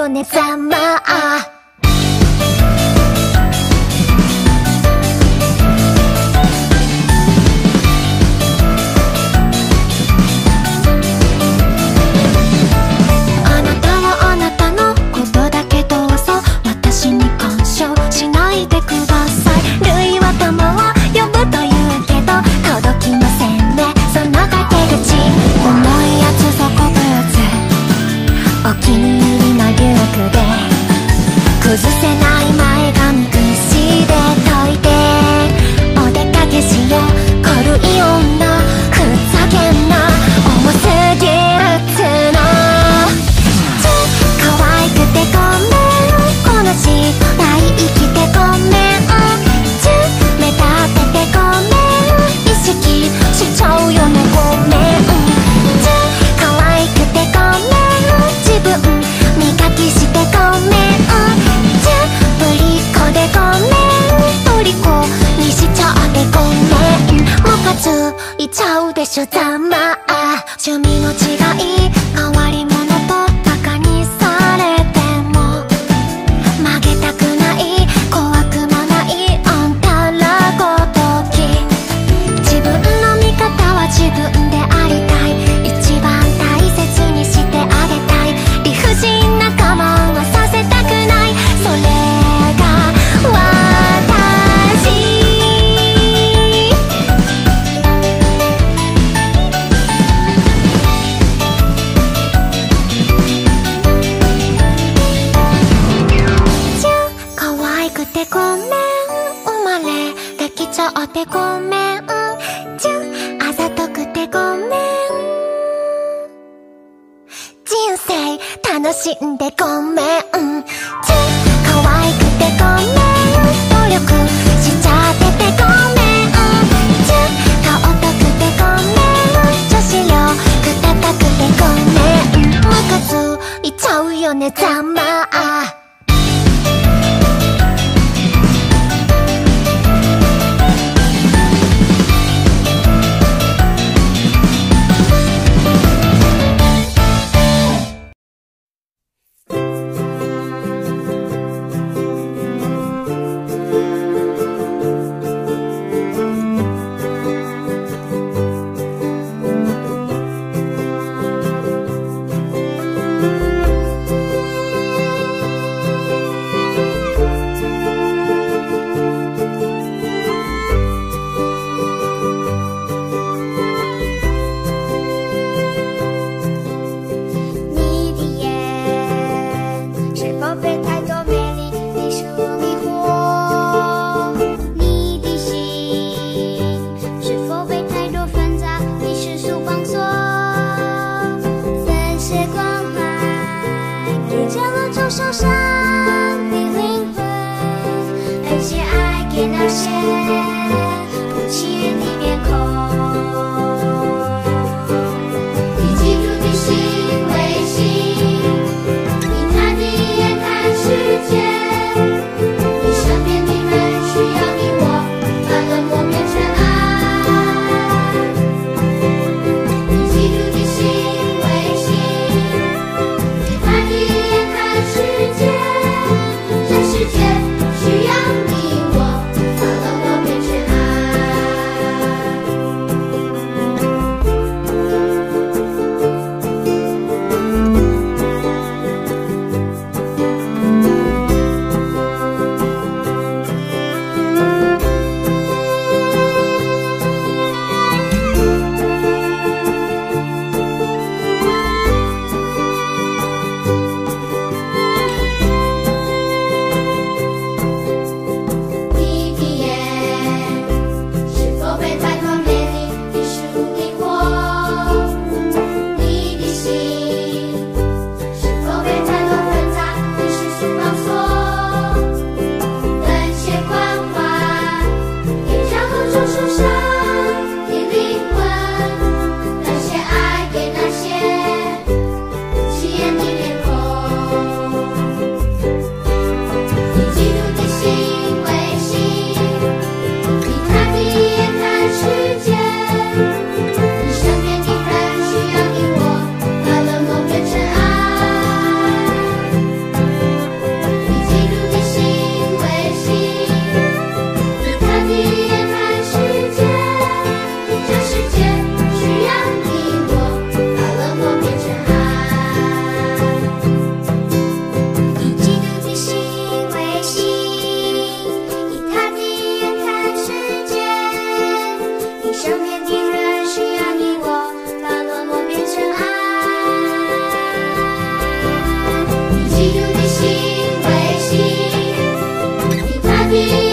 よね。ざあいちゃうでしょざまあ。趣味の違い変わてごめんちゅんあざとくてごめん。人生楽しんでごめん。ちゅん可愛くてごめん。努力しちゃっててごめん。ちゅん顔とくてごめん。女子力高くてごめん。むかついちゃうよねざま。あ na you.